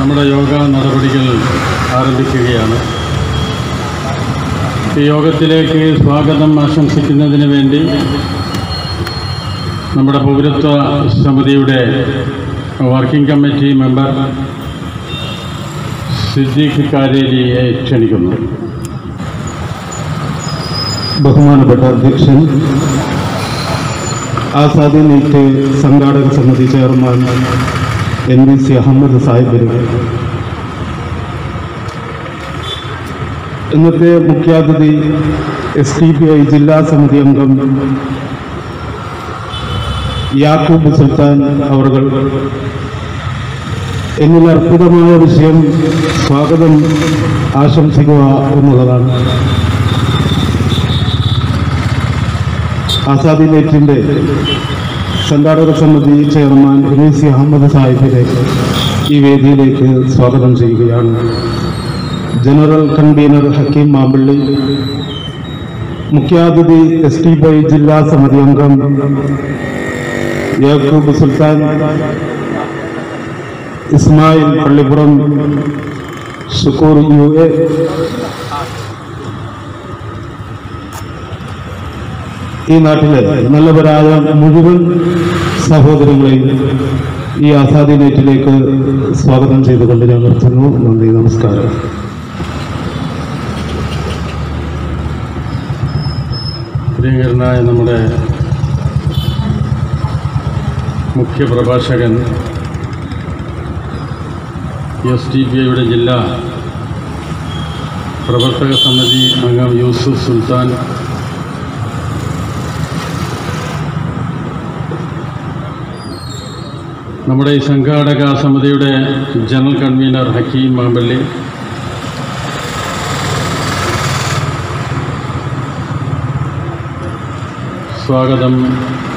നമ്മുടെ യോഗ നടപടികൾ ആരംഭിക്കുകയാണ്. ഈ യോഗത്തിലേക്ക് സ്വാഗതം ആശംസിക്കുന്നതിന് വേണ്ടി നമ്മുടെ പൗരത്വ സമിതിയുടെ വർക്കിംഗ് കമ്മിറ്റി മെമ്പർ സിദ്ദീഖ് കാരേരിയെ ക്ഷണിക്കുന്നു. ബഹുമാനപ്പെട്ട അധ്യക്ഷൻ ആസാദി നീറ്റ് സംഘാടക സമിതി chairman N V C Ahammed സാഹിബിന് ഇന്നത്തെ മുഖ്യാതിഥി എസ് ഡി പി ഐ ജില്ലാ സമിതി അംഗം യാക്കൂബ് സുൽത്താൻ അവർ എന്നിൽ അർപ്പിതമായ വിഷയം സ്വാഗതം ആശംസിക്കുക എന്നുള്ളതാണ്. ആസാദി നെറ്റിന്റെ സംഘാടക സമിതി ചെയർമാൻ എൻ സി അഹമ്മദ് സാഹിബിനെ ഈ വേദിയിലേക്ക് സ്വാഗതം ചെയ്യുകയാണ്. ജനറൽ കൺവീനർ ഹക്കീം മാമ്പള്ളി മുഖ്യാതിഥി എസ് ടി ബൈ ജില്ലാ സമിതി അംഗം യാക്കൂബ് സുൽത്താൻ ഇസ്മായിൽ പള്ളിപ്പുറം ഷുക്കൂർ യു എ ഈ നാട്ടിലെ നല്ലവരായ മുഴുവൻ സഹോദരങ്ങളെയും ഈ ആസാദി നൈറ്റിലേക്ക് സ്വാഗതം ചെയ്തുകൊണ്ട് ഞാൻ നിർത്തുന്നു. നന്ദി നമസ്കാരം. പ്രിയങ്കരനായ നമ്മുടെ മുഖ്യ പ്രഭാഷകൻ എസ് ടി പി ഐയുടെ ജില്ലാ പ്രവർത്തക സമിതി അംഗം യൂസുഫ് സുൽത്താൻ നമ്മുടെ ഈ സംഘാടക സമിതിയുടെ ജനറൽ കൺവീനർ ഹക്കീം മാമ്പള്ളി. സ്വാഗതം.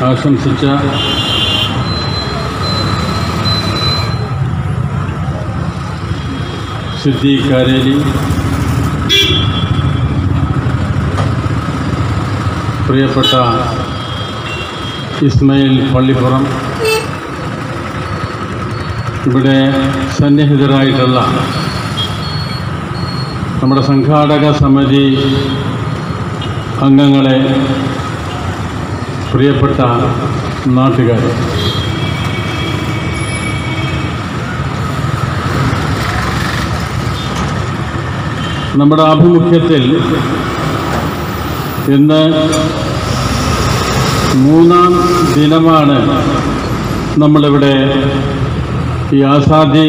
ആശംസിച്ച സിദ്ധി കാരേലി. പ്രിയപ്പെട്ട ഇസ്മയിൽ പള്ളിപ്പുറം. ഇവിടെ സന്നിഹിതരായിട്ടുള്ള നമ്മുടെ സംഘാടക സമിതി അംഗങ്ങളെ പ്രിയപ്പെട്ട നാട്ടുകാർ നമ്മുടെ ആഭിമുഖ്യത്തിൽ ഇന്ന് മൂന്നാം ദിനമാണ് നമ്മളിവിടെ ഈ ആസാദി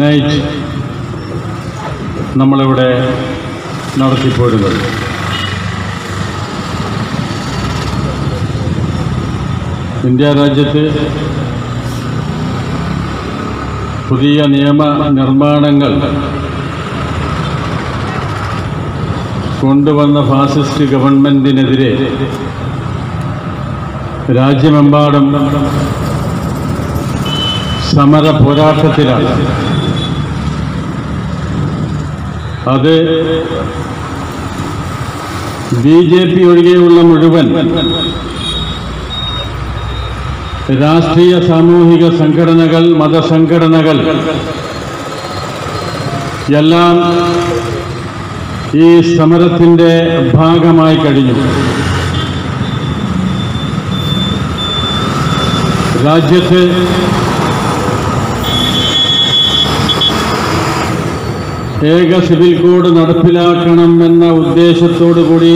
നൈറ്റ് നമ്മളിവിടെ നടത്തിപ്പോരുന്നത്. ഇന്ത്യ രാജ്യത്ത് പുതിയ നിയമ നിർമ്മാണങ്ങൾ കൊണ്ടുവന്ന ഫാസിസ്റ്റ് ഗവൺമെന്റിനെതിരെ രാജ്യമെമ്പാടും സമര പോരാട്ടത്തിലാണ് അത് ബി ജെ പി ഒഴികെയുള്ള മുഴുവൻ രാഷ്ട്രീയ സാമൂഹിക സംഘടനകൾ മതസംഘടനകൾ എല്ലാം ഈ സമരത്തിന്റെ ഭാഗമായി കഴിഞ്ഞു. രാജ്യത്ത് ഏക സിവിൽ കോഡ് നടപ്പിലാക്കണം എന്ന ഉദ്ദേശത്തോടു കൂടി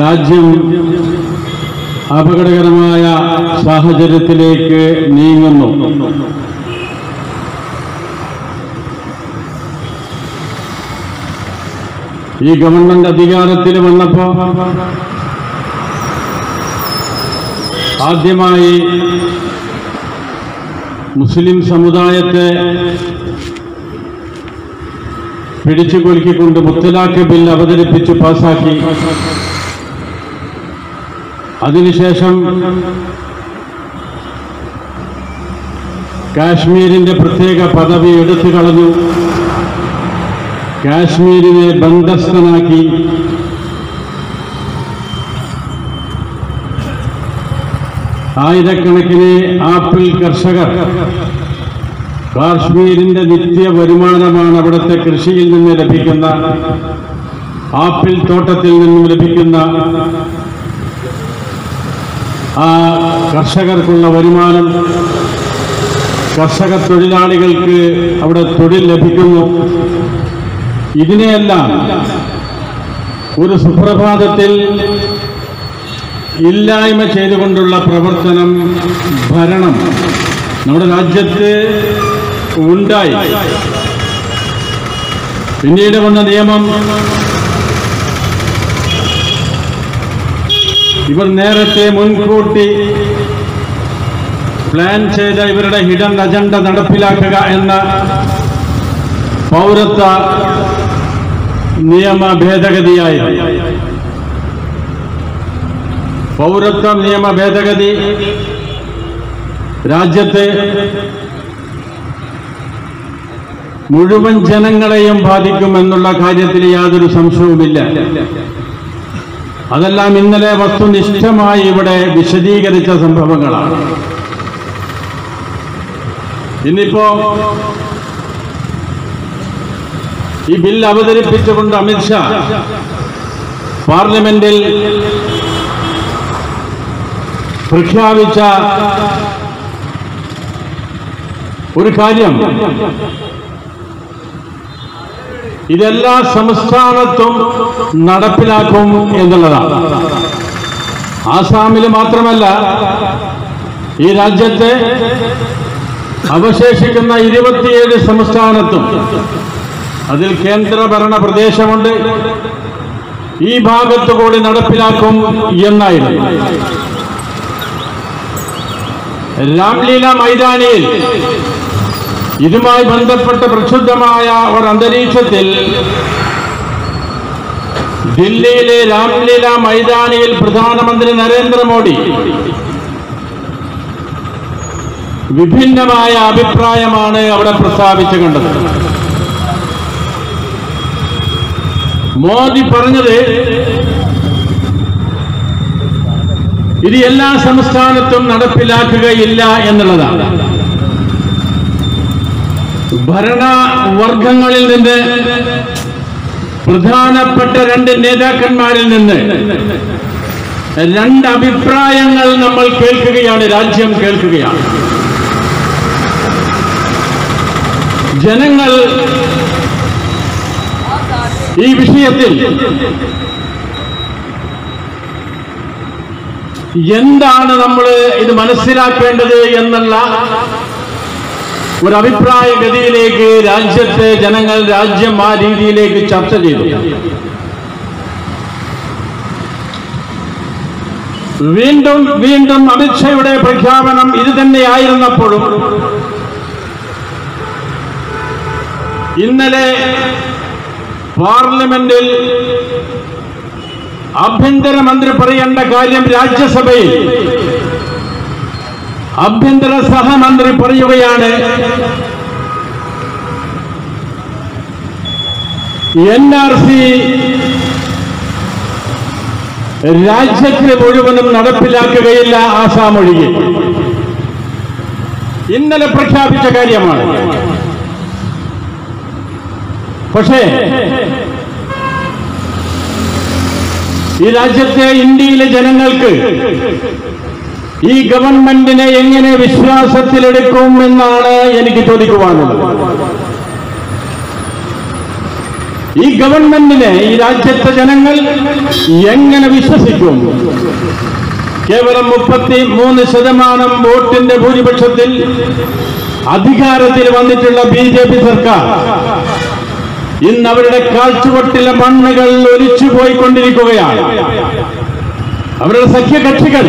രാജ്യം അപകടകരമായ സാഹചര്യത്തിലേക്ക് നീങ്ങുന്നു. ഈ ഗവൺമെന്റ് അധികാരത്തിൽ വന്നപ്പോൾ ആദ്യമായി മുസ്ലിം സമുദായത്തെ പിടിച്ചു കൊലുക്കിക്കൊണ്ട് മുത്തലാഖ് ബിൽ അവതരിപ്പിച്ച് പാസാക്കി. അതിനുശേഷം കാശ്മീരിന്റെ പ്രത്യേക പദവി എടുത്തു കളഞ്ഞു. കാശ്മീരിനെ ബന്ധസ്ഥനാക്കി. ആയിരക്കണക്കിന് ആപ്പിൾ കർഷകർ കാശ്മീരിന്റെ നിത്യ വരുമാനമാണ് അവിടുത്തെ കൃഷിയിൽ നിന്ന് ലഭിക്കുന്ന ആപ്പിൾ തോട്ടത്തിൽ നിന്നും ലഭിക്കുന്ന ആ കർഷകർക്കുള്ള വരുമാനം കർഷക തൊഴിലാളികൾക്ക് അവിടെ തൊഴിൽ ലഭിക്കുന്നു. ഇതിനെയെല്ലാം ഒരു സുപ്രഭാതത്തിൽ ഇല്ലായ്മ ചെയ്തുകൊണ്ടുള്ള പ്രവർത്തനം ഭരണം. നമ്മുടെ രാജ്യത്ത് ഉണ്ടായി പിന്നീട് വന്ന നിയമം ഇവർ നേരത്തെ മുൻകൂട്ടി പ്ലാൻ ചെയ്ത ഇവരുടെ ഹിഡൻ അജണ്ട നടപ്പിലാക്കുക എന്ന പൗരത്വ നിയമ ഭേദഗതിയായി. പൗരത്വ നിയമ ഭേദഗതി രാജ്യത്തെ മുഴുവൻ ജനങ്ങളെയും ബാധിക്കും എന്നുള്ള കാര്യത്തിൽ യാതൊരു സംശയവുമില്ല. അതെല്ലാം ഇന്നലെ വസ്തുനിഷ്ഠമായി ഇവിടെ വിശദീകരിച്ച സംഭവങ്ങളാണ്. ഇന്നിപ്പോ ഈ ബിൽ അവതരിപ്പിച്ചുകൊണ്ട് അമിത്ഷാ പാർലമെന്റിൽ പ്രഖ്യാപിച്ച ഒരു കാര്യം ഇതെല്ലാ സംസ്ഥാനത്തും നടപ്പിലാക്കും എന്നുള്ളതാണ്. ആസാമിൽ മാത്രമല്ല ഈ രാജ്യത്തെ അവശേഷിക്കുന്ന ഇരുപത്തിയേഴ് സംസ്ഥാനത്തും അതിൽ കേന്ദ്രഭരണ പ്രദേശമുണ്ട്. ഈ ഭാഗത്തു കൂടി നടപ്പിലാക്കും എന്നായിരുന്നു. രാംലീല മൈതാനിയിൽ ഇതുമായി ബന്ധപ്പെട്ട പ്രക്ഷുബ്ധമായ ഒരു അന്തരീക്ഷത്തിൽ ദില്ലിയിലെ രാംലീല മൈതാനിയിൽ പ്രധാനമന്ത്രി നരേന്ദ്രമോദി വിഭിന്നമായ അഭിപ്രായമാണ് അവിടെ പ്രസ്താവിച്ചു കണ്ടത്. മോദി പറഞ്ഞത് ഇത് എല്ലാ സംസ്ഥാനത്തും നടപ്പിലാക്കുകയില്ല എന്നുള്ളതാണ്. ഭരണവർഗങ്ങളിൽ നിന്ന് പ്രധാനപ്പെട്ട രണ്ട് നേതാക്കന്മാരിൽ നിന്ന് രണ്ട് അഭിപ്രായങ്ങൾ നമ്മൾ കേൾക്കുകയാണ് രാജ്യം കേൾക്കുകയാണ്. ജനങ്ങൾ ഈ വിഷയത്തിൽ എന്താണ് നമ്മൾ ഇത് മനസ്സിലാക്കേണ്ടത് എന്നുള്ള ഒരു അഭിപ്രായ ഗതിയിലേക്ക് രാജ്യത്തെ ജനങ്ങൾ രാജ്യം ആ രീതിയിലേക്ക് ചർച്ച ചെയ്തു. വീണ്ടും വീണ്ടും അമിത്ഷയുടെ പ്രഖ്യാപനം ഇത് തന്നെയായിരുന്നപ്പോഴും ഇന്നലെ പാർലമെന്റിൽ ആഭ്യന്തരമന്ത്രി പറയേണ്ട കാര്യം രാജ്യസഭയിൽ ആഭ്യന്തര സഹമന്ത്രി പറയുകയാണ് എൻ ആർ സി രാജ്യത്തിന് മുഴുവനും നടപ്പിലാക്കുകയില്ല ആസാം ഒഴികെ ഇന്നലെ പ്രഖ്യാപിച്ച കാര്യമാണ്. പക്ഷേ ഈ രാജ്യത്തെ ഇന്ത്യയിലെ ജനങ്ങൾക്ക് ഈ ഗവൺമെന്റിനെ എങ്ങനെ വിശ്വാസത്തിലെടുക്കും എന്നാണ് എനിക്ക് ചോദിക്കുവാനുള്ളത്. ഈ ഗവൺമെന്റിനെ ഈ രാജ്യത്തെ ജനങ്ങൾ എങ്ങനെ വിശ്വസിക്കും? കേവലം മുപ്പത്തി മൂന്ന് ശതമാനം വോട്ടിന്റെ ഭൂരിപക്ഷത്തിൽ അധികാരത്തിൽ വന്നിട്ടുള്ള ബി ജെ പി സർക്കാർ ഇന്ന് അവരുടെ കാഴ്ചവട്ടിലെ മണ്ണുകൾ ഒലിച്ചു പോയിക്കൊണ്ടിരിക്കുകയാണ് അവരുടെ സഖ്യകക്ഷികൾ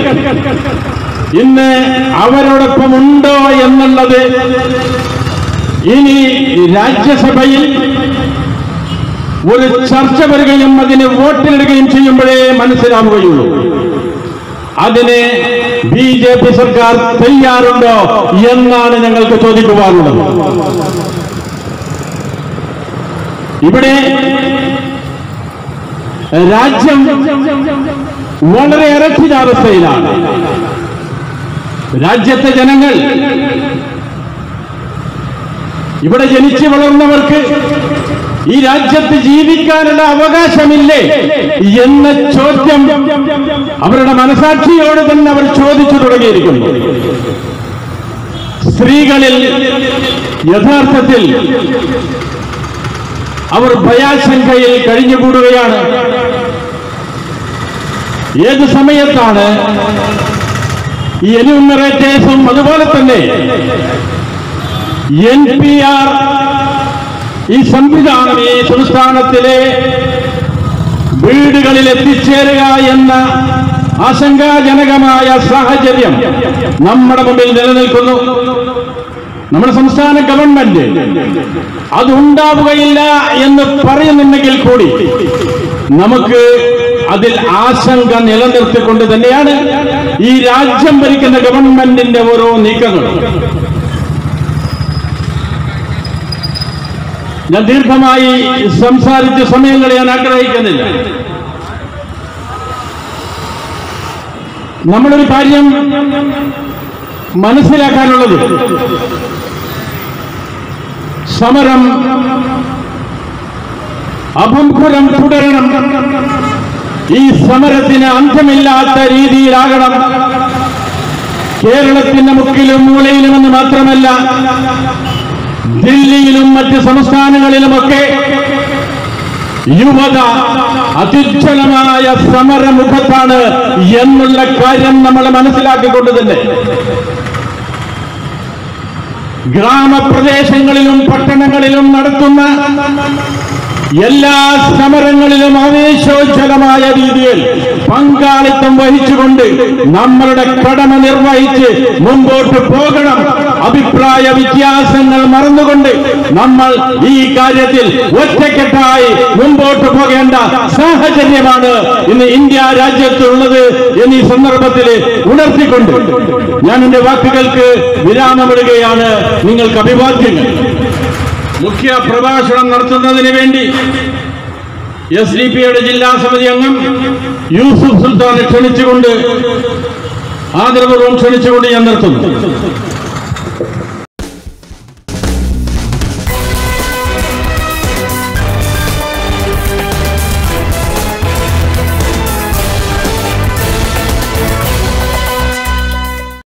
ഇന്ന് അവരോടൊപ്പം ഉണ്ടോ എന്നുള്ളത് ഇനി രാജ്യസഭയിൽ ഒരു ചർച്ച വരികയും അതിന് വോട്ടിലിടുകയും ചെയ്യുമ്പോഴേ മനസ്സിലാവുകയുള്ളൂ. അതിന് ബി ജെ പി സർക്കാർ തയ്യാറുണ്ടോ എന്നാണ് ഞങ്ങൾക്ക് ചോദിക്കുവാനുള്ളത്. ഇവിടെ രാജ്യം വളരെ അരക്ഷിതാവസ്ഥയിലാണ് രാജ്യത്തെ ജനങ്ങൾ ഇവിടെ ജനിച്ചു വളർന്നവർക്ക് ഈ രാജ്യത്ത് ജീവിക്കാനുള്ള അവകാശമില്ലേ എന്ന ചോദ്യം അവരുടെ മനസാക്ഷിയോട് തന്നെ അവർ ചോദിച്ചു തുടങ്ങിയിരിക്കുന്നു. സ്ത്രീകളിൽ യഥാർത്ഥത്തിൽ അവർ ഭയാശങ്കയിൽ കഴിഞ്ഞുകൂടുകയാണ്. ഏത് സമയത്താണ്? ഈ എന്യൂമറേറ്റേഴ്സും അതുപോലെ തന്നെ എൻ പി ആർ ഈ സംവിധാനം ഈ സംസ്ഥാനത്തിലെ വീടുകളിൽ എത്തിച്ചേരുക എന്ന ആശങ്കാജനകമായ സാഹചര്യം നമ്മുടെ മുമ്പിൽ നിലനിൽക്കുന്നു. നമ്മുടെ സംസ്ഥാന ഗവൺമെന്റ് അതുണ്ടാവുകയില്ല എന്ന് പറയുന്നുണ്ടെങ്കിൽ കൂടി നമുക്ക് അതിൽ ആശങ്ക നിലനിർത്തിക്കൊണ്ട് തന്നെയാണ് ഈ രാജ്യം ഭരിക്കുന്ന ഗവൺമെന്റിന്റെ ഓരോ നീക്കങ്ങളും. ഞാൻ ദീർഘമായി സംസാരിച്ച സമയങ്ങൾ ഞാൻ ആഗ്രഹിക്കുന്നില്ല. നമ്മളൊരു കാര്യം മനസ്സിലാക്കാനുള്ളത് സമരം അപംകുരം തുടരണം. ഈ സമരത്തിന് അന്ത്യമില്ലാത്ത രീതിയിലാകണം. കേരളത്തിന്റെ മുക്കിലും മൂലയിലുമെന്ന് മാത്രമല്ല ദില്ലിയിലും മറ്റ് സംസ്ഥാനങ്ങളിലുമൊക്കെ യുവത അതിജ്വലമായ സമരമുഖത്താണ് എന്നുള്ള കാര്യം നമ്മൾ മനസ്സിലാക്കിക്കൊണ്ട് തന്നെ. ഗ്രാമപ്രദേശങ്ങളിലും പട്ടണങ്ങളിലും നടത്തുന്ന എല്ലാ സമരങ്ങളിലും ആവേശോജ്ജലമായ രീതിയിൽ പങ്കാളിത്തം വഹിച്ചുകൊണ്ട് നമ്മളുടെ കടമ നിർവഹിച്ച് മുമ്പോട്ട് പോകണം. അഭിപ്രായ വ്യത്യാസങ്ങൾ മറന്നുകൊണ്ട് നമ്മൾ ഈ കാര്യത്തിൽ ഒറ്റക്കെട്ടായി മുമ്പോട്ട് പോകേണ്ട സാഹചര്യമാണ് ഇന്ന് ഇന്ത്യ രാജ്യത്തുള്ളത് എന്നീ സന്ദർഭത്തിൽ ഉണർത്തിക്കൊണ്ട്. ഞാൻ എന്റെ വാക്കുകൾക്ക് വിരാമമിടുകയാണ്. നിങ്ങൾക്ക് അഭിവാദ്യങ്ങൾ. മുഖ്യ പ്രഭാഷണം നടത്തുന്നതിന് വേണ്ടി എസ് ഡി പിയുടെ ജില്ലാ സമിതി അംഗം യൂസുഫ് സുൽത്താനെ ക്ഷണിച്ചുകൊണ്ട് ആദരപൂർവം ക്ഷണിച്ചുകൊണ്ട് ഞാൻ നിർത്തുന്നു.